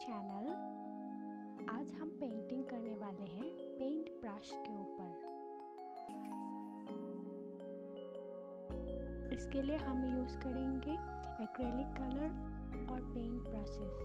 Channel आज हम painting करने वाले हैं पेंट ब्रश के ऊपर। इसके लिए हम यूज़ करेंगे एक्रेलिक कलर और पेंट ब्रशेस